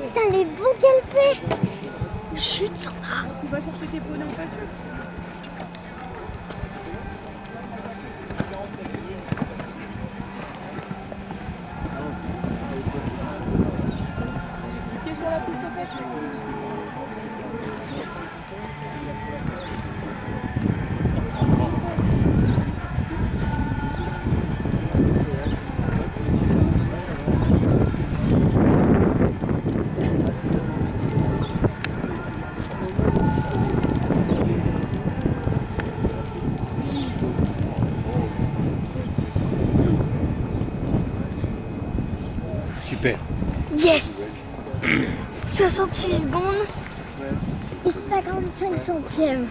Putain, les bons qu'elle fait Chut, Sandra Tu vas chercher tes sur la piste de Yes 68 secondes et 55 centièmes.